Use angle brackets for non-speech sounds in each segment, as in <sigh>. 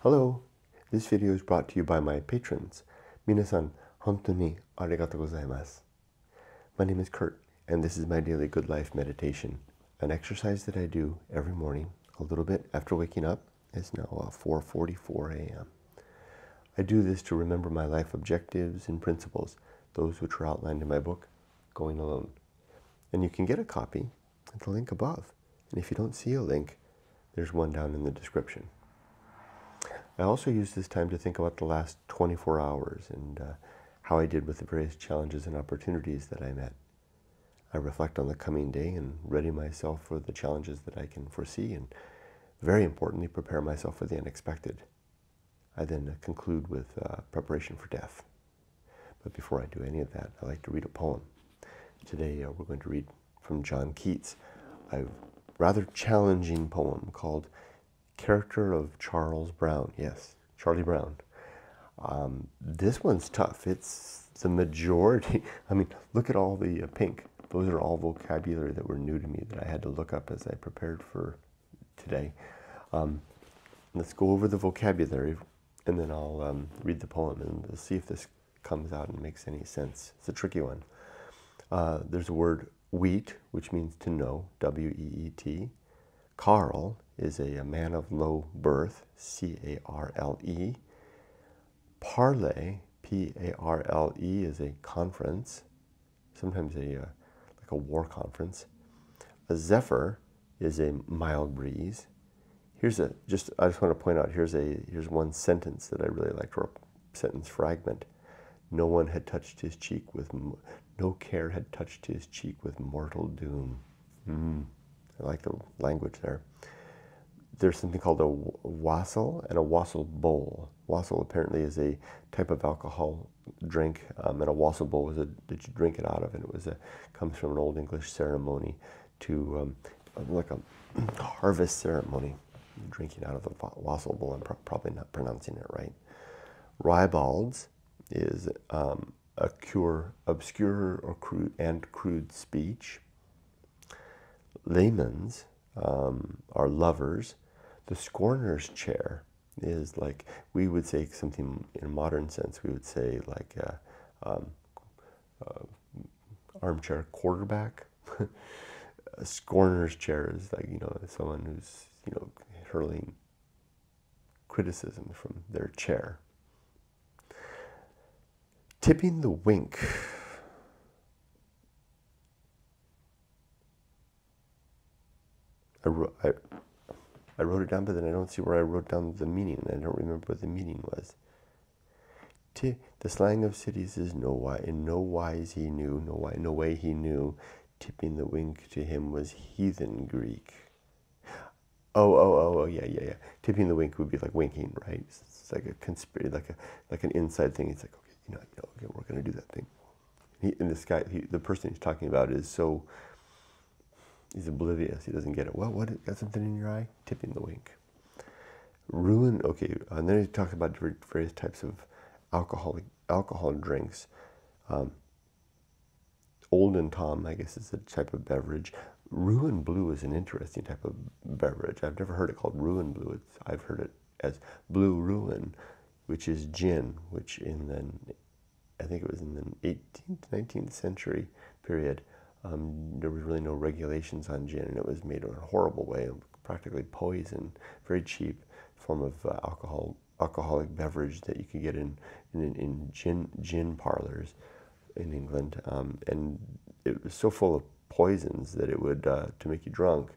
Hello, this video is brought to you by my patrons. Minasan, hontoni arigatou gozaimasu. My name is Kurt, and this is my daily good life meditation, an exercise that I do every morning, a little bit after waking up. It's now uh, 4:44 a.m. I do this to remember my life objectives and principles, those which are outlined in my book, Going Alone. And you can get a copy at the link above. And if you don't see a link, there's one down in the description. I also use this time to think about the last 24 hours and uh, how I did with the various challenges and opportunities that I met. I reflect on the coming day and ready myself for the challenges that I can foresee and very importantly, prepare myself for the unexpected. I then conclude with uh, preparation for death. But before I do any of that, I like to read a poem. Today uh, we're going to read from John Keats a rather challenging poem called Character of Charles Brown. Yes, Charlie Brown. Um, this one's tough. It's the majority. <laughs> I mean, look at all the uh, pink. Those are all vocabulary that were new to me that I had to look up as I prepared for today. Um, let's go over the vocabulary and then I'll um, read the poem and we'll see if this comes out and makes any sense. It's a tricky one. Uh, there's a word weet, which means to know, W E E T. Carle is a, a, man of low birth, C A R L E. Parley, P A R L E, is a conference, sometimes a uh, like a war conference. A zephyr is a mild breeze. Here's a just I just want to point out here's a here's one sentence that I really like or a sentence fragment. No one had touched his cheek with no care had touched his cheek with mortal doom. Mm, I like the language there. There's something called a wassail and a wassail bowl. Wassail apparently is a type of alcohol drink, um, and a wassail bowl was a that you drink it out of, and it was a comes from an old English ceremony to um, like a <clears throat> harvest ceremony, drinking out of the wassail bowl. I'm pro probably not pronouncing it right. Ribalds is um, a cure, obscure or crude and crude speech. Lemans um, are lovers. The scorner's chair is like we would say something in a modern sense. We would say like a, um, uh, armchair quarterback. <laughs> a scorner's chair is like you know someone who's you know hurling criticism from their chair. Tipping the wink. I wrote, I, I wrote it down, but then I don't see where I wrote down the meaning. I don't remember what the meaning was. T the slang of cities is no why in no wise he knew, no why, no way he knew. Tipping the wink to him was heathen Greek. Oh, oh, oh, oh, yeah, yeah, yeah. Tipping the wink would be like winking, right? It's like a conspiracy, like a like an inside thing. It's like, okay, you know, you know okay, we're going to do that thing. He, and this guy, he, the person he's talking about, is so he's oblivious. He doesn't get it. Well, what? Got something in your eye? Tipping the wink. Ruin. Okay, and then he talks about different various types of alcoholic alcohol drinks. Um, Old Tom, I guess, is a type of beverage. Ruin Blue is an interesting type of beverage. I've never heard it called Ruin Blue. It's, I've heard it as Blue Ruin, which is gin, which in the, I think it was in the 18th, 19th century period, um, there was really no regulations on gin, and it was made in a horrible way, practically poison, very cheap form of uh, alcohol, alcoholic beverage that you could get in in, in gin gin parlors in England, um, and it was so full of poisons that it would uh, to make you drunk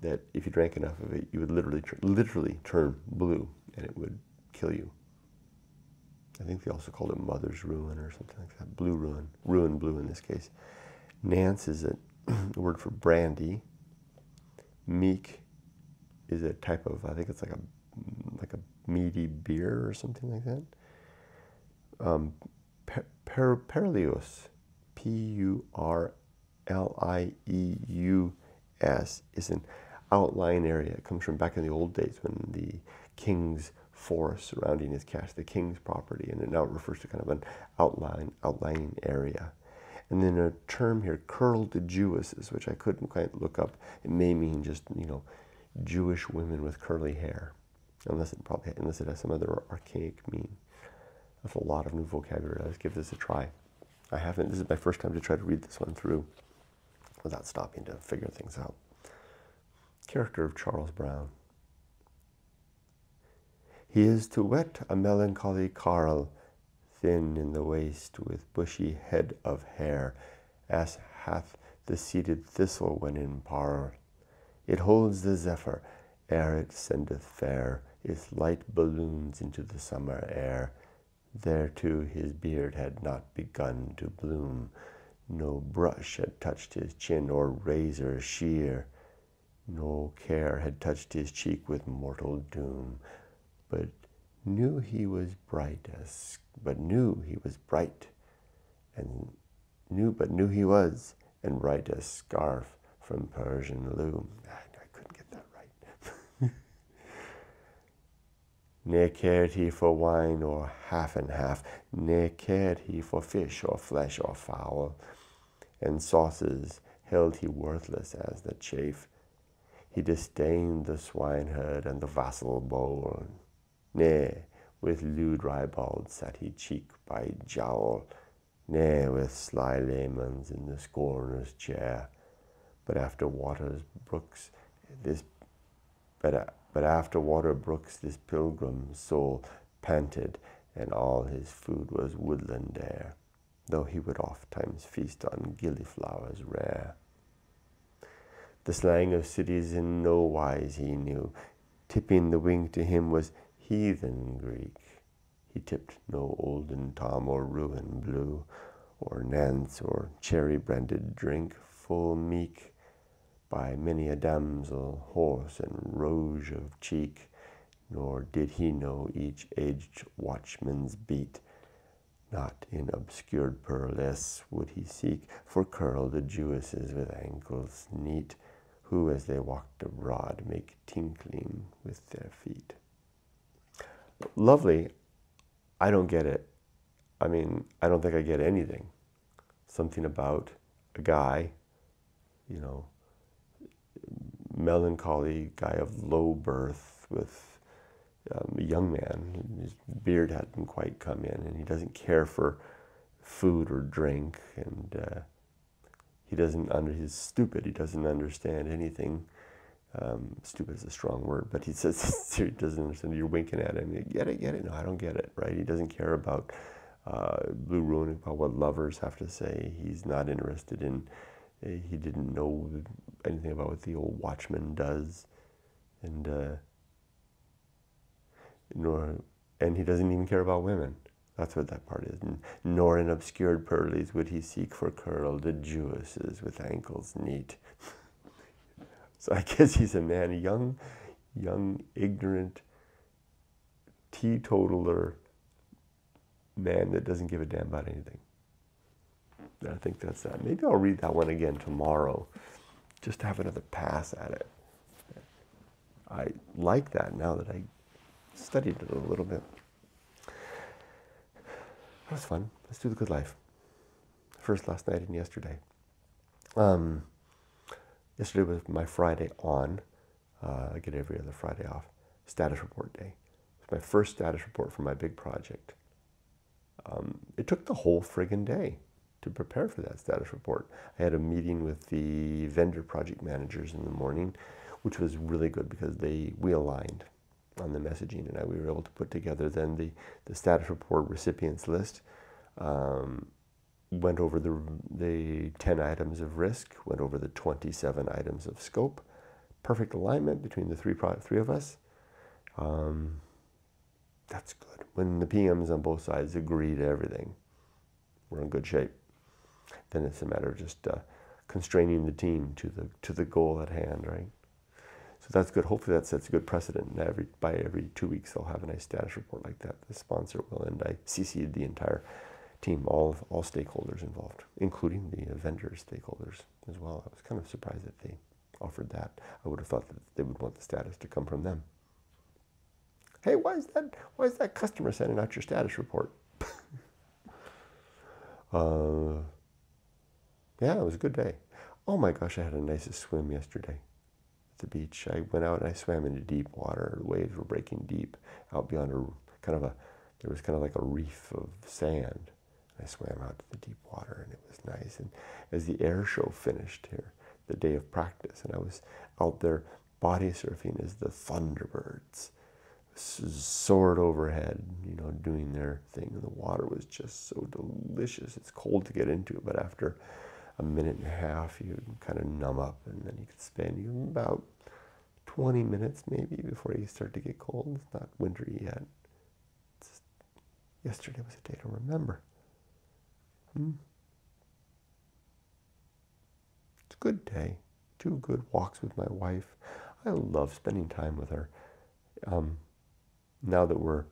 that if you drank enough of it, you would literally literally turn blue, and it would kill you. I think they also called it mother's ruin or something like that. Blue ruin, ruin blue in this case. Nance is a <clears throat> word for brandy. Meek is a type of I think it's like a like a meaty beer or something like that. Um, per, Purlieus, P U R L I E U S, is an outlying area. It comes from back in the old days when the king's forest surrounding his castle, the king's property, and it now refers to kind of an outline, outlying area. And then a term here, curled Jewesses, which I couldn't quite look up. It may mean just, you know, Jewish women with curly hair. unless it probably unless it has some other archaic meaning. That's a lot of new vocabulary. Let's give this a try. I haven't. This is my first time to try to read this one through without stopping to figure things out. Character of Charles Brown. He is to weet a melancholy carle, thin in the waist, with bushy head of hair, as hath the seeded thistle when in power. It holds the zephyr, ere it sendeth fair its light balloons into the summer air. Thereto his beard had not begun to bloom, no brush had touched his chin or razor sheer, no care had touched his cheek with mortal doom, but knew he was bright as but knew he was bright and knew but knew he was and bright as scarf from Persian loom. I, couldn't get that right. <laughs> ne cared he for wine or half and half, ne cared he for fish or flesh or fowl, and sauces held he worthless as the chaff. He disdained the swineherd and the wassail bowl, Nay, with lewd ribald sat he cheek by jowl, Nay, with sly lemans in the scorner's chair. But after waters brooks, this but, but after water brooks, this pilgrim's soul panted, and all his food was woodland air, though he would oft times feast on gillyflowers rare. The slang of cities in no wise he knew, tipping the wing to him was heathen Greek. He tipped no olden Tom or ruin blue, or Nance or cherry branded drink, full meek by many a damsel, horse and rouge of cheek, nor did he know each aged watchman's beat. Not in obscured purlieus would he seek for curled Jewesses with ankles neat, who as they walked abroad make tinkling with their feet lovely. I don't get it. I mean, I don't think I get anything. Something about a guy, you know, melancholy guy of low birth with um, a young man. His beard hadn't quite come in, and he doesn't care for food or drink, and uh, he doesn't under. He's stupid. He doesn't understand anything um, stupid is a strong word, but he <laughs> says he doesn't understand. You're winking at him. You get it, get it. No, I don't get it. Right? He doesn't care about uh, Blue Ruin, about what lovers have to say. He's not interested in. Uh, he didn't know anything about what the old Watchman does, and uh, nor and he doesn't even care about women. That's what that part is. Nor in obscured purlieus would he seek for curled Jewesses with ankles neat. <laughs> So I <laughs> guess he's a man, a young, young, ignorant, teetotaler man that doesn't give a damn about anything. I think that's that. Maybe I'll read that one again tomorrow, just to have another pass at it. I like that now that I studied it a little bit. That was fun. Let's do the good life. First last night and yesterday. Um, Yesterday was my Friday on. Uh, I get every other Friday off. Status report day. It's my first status report for my big project. Um, it took the whole friggin' day to prepare for that status report. I had a meeting with the vendor project managers in the morning, which was really good because they we aligned on the messaging, and I, we were able to put together then the the status report recipients list. Um, went over the, the 10 items of risk, went over the 27 items of scope. Perfect alignment between the three, three of us. Um, that's good. When the PMs on both sides agree to everything, we're in good shape. Then it's a matter of just uh, constraining the team to the, to the goal at hand, right? So that's good. Hopefully that sets a good precedent. And every, by every two weeks, they'll have a nice status report like that. The sponsor will, and I CC'd the entire team, all all stakeholders involved, including the vendor stakeholders as well. I was kind of surprised that they offered that. I would have thought that they would want the status to come from them. Hey, why is that? Why is that customer sending out your status report? <laughs> uh, yeah, it was a good day. Oh my gosh, I had a nice swim yesterday. At the beach. I went out and I swam into deep water. The waves were breaking deep out beyond a kind of a, there was kind of like a reef of sand. I swam out to the deep water and it was nice. And as the air show finished here, the day of practice, and I was out there body surfing as the Thunderbirds soared overhead, you know, doing their thing. And the water was just so delicious. It's cold to get into, but after a minute and a half, you kind of numb up, and then you can spend about 20 minutes maybe before you start to get cold. It's not wintry yet. Yesterday was a day to remember. Hmm. It's a good day. Two good walks with my wife. I love spending time with her. Um, now that we're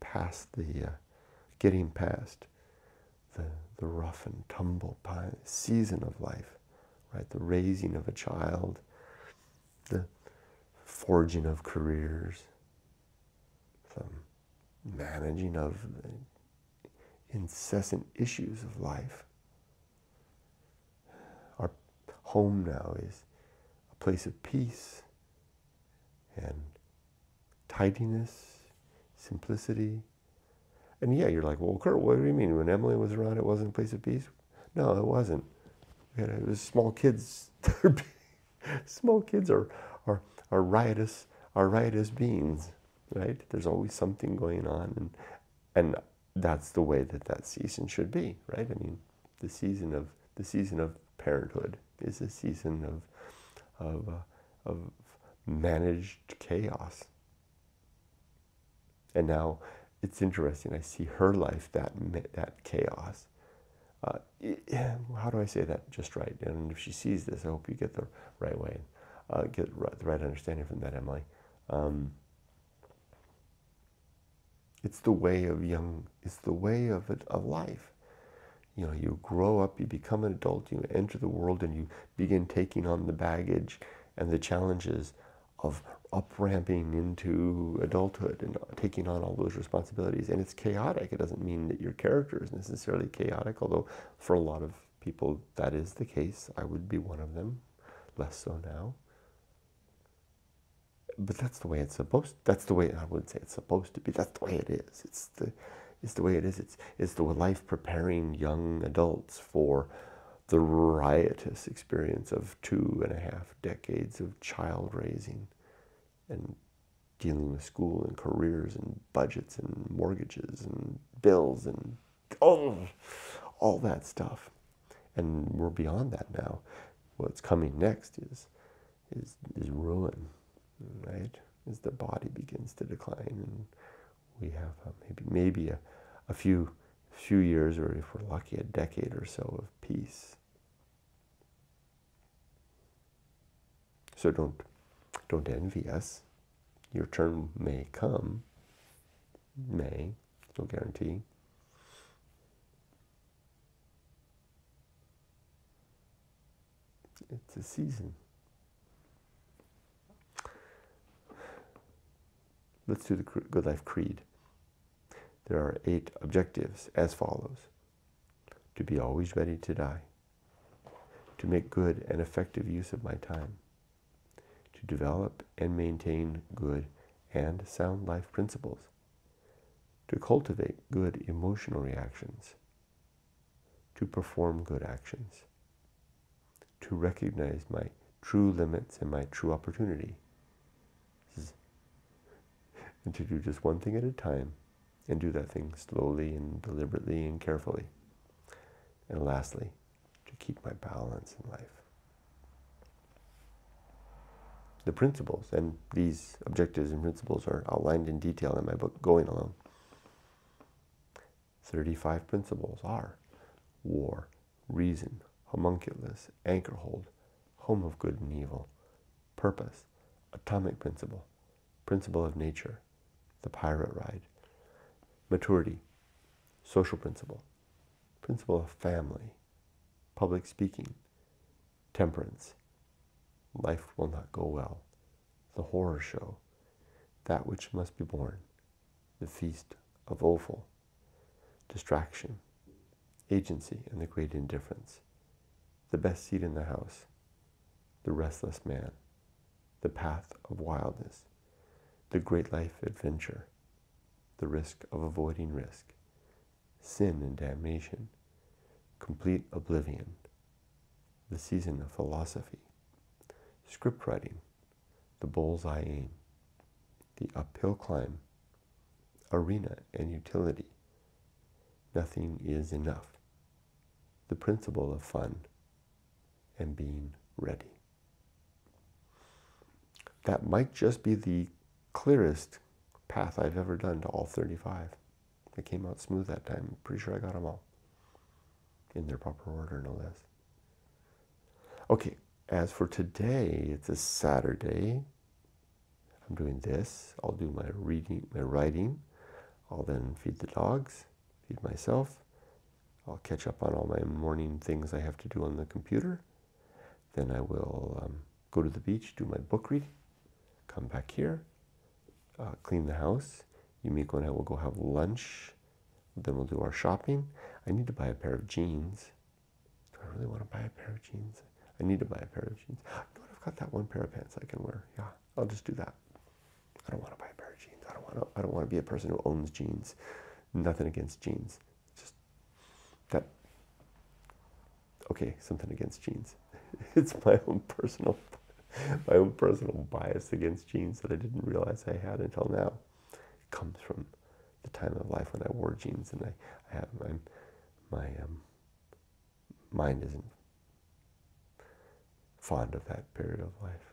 past the, uh, getting past the, the rough and tumble season of life, right? The raising of a child, the forging of careers, the managing of incessant issues of life. Our home now is a place of peace and tidiness, simplicity. And yeah, you're like, well, Kurt, what do you mean? When Emily was around, it wasn't a place of peace? No, it wasn't. It was small kids. <laughs> small kids are, are, are riotous, are riotous beings, right? There's always something going on, and and that's the way that that season should be, right? I mean, the season of the season of parenthood is a season of of uh, of managed chaos. And now it's interesting. I see her life that that chaos. Uh, how do I say that just right? And if she sees this, I hope you get the right way, uh, get the right understanding from that, Emily. Um, it's the way of young. It's the way of it, of life. You know, you grow up, you become an adult, you enter the world, and you begin taking on the baggage and the challenges of up ramping into adulthood and taking on all those responsibilities. And it's chaotic. It doesn't mean that your character is necessarily chaotic, although for a lot of people that is the case. I would be one of them, less so now. But that's the way it's supposed. That's the way I wouldn't say it's supposed to be. That's the way it is. It's the, it's the way it is. It's it's the life preparing young adults for the riotous experience of two and a half decades of child raising and dealing with school and careers and budgets and mortgages and bills and all, all that stuff. And we're beyond that now. What's coming next is, is, is ruin, right? As the body begins to decline and we have uh, maybe, maybe a, a few, few years or if we're lucky, a decade or so of peace So don't, don't envy us. Your turn may come, may, no guarantee. It's a season. Let's do the Good Life Creed. There are eight objectives as follows. To be always ready to die, to make good and effective use of my time. To develop and maintain good and sound life principles, to cultivate good emotional reactions, to perform good actions, to recognize my true limits and my true opportunity, and to do just one thing at a time and do that thing slowly and deliberately and carefully. And lastly, to keep my balance in life the principles. And these objectives and principles are outlined in detail in my book, Going Alone. 35 principles are war, reason, homunculus, anchor hold, home of good and evil, purpose, atomic principle, principle of nature, the pirate ride, maturity, social principle, principle of family, public speaking, temperance, life will not go well. The horror show, that which must be borne, the feast of offal, distraction, agency and the great indifference, the best seat in the house, the restless man, the path of wildness, the great life adventure, the risk of avoiding risk, sin and damnation, complete oblivion, the season of philosophy, script writing, the bullseye aim, the uphill climb, arena and utility. Nothing is enough. The principle of fun. And being ready. That might just be the clearest path I've ever done to all 35. It came out smooth that time. I'm pretty sure I got them all in their proper order, no less. Okay, as for today, it's a Saturday. I'm doing this. I'll do my reading, my writing. I'll then feed the dogs, feed myself. I'll catch up on all my morning things I have to do on the computer. Then I will um, go to the beach, do my book reading, come back here, uh, clean the house. Yumiko and I will go have lunch. Then we'll do our shopping. I need to buy a pair of jeans. Do I really want to buy a pair of jeans? I need to buy a pair of jeans. You know I've got that one pair of pants I can wear. Yeah, I'll just do that. I don't want to buy a pair of jeans. I don't want to. I don't want to be a person who owns jeans. Nothing against jeans. Just that. Okay, something against jeans. <laughs> it's my own personal, <laughs> my own personal bias against jeans that I didn't realize I had until now. Comes from the time of life when I wore jeans, and I, I have my my um, mind isn't fond of that period of life.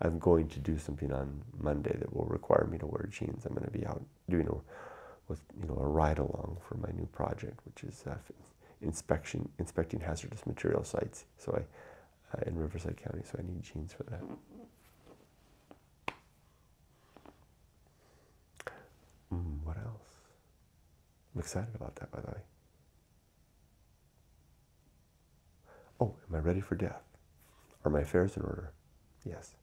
I'm going to do something on Monday that will require me to wear jeans. I'm going to be out doing a with you know a ride along for my new project, which is uh, inspection inspecting hazardous material sites. So I uh, in Riverside County, so I need jeans for that. Mm, what else? I'm excited about that, by the way. Oh, am I ready for death? Are my affairs in order? Yes.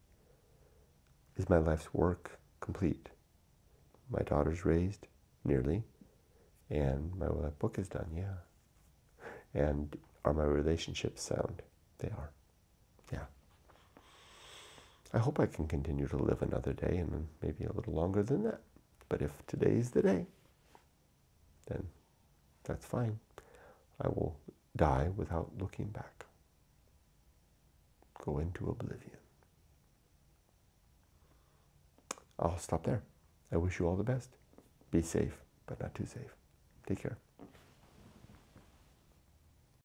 Is my life's work complete? My daughter's raised? Nearly. And my book is done, yeah. And are my relationships sound? They are. I hope I can continue to live another day and maybe a little longer than that. But if today's the day, then that's fine. I will die without looking back. Go into oblivion. I'll stop there. I wish you all the best. Be safe, but not too safe. Take care.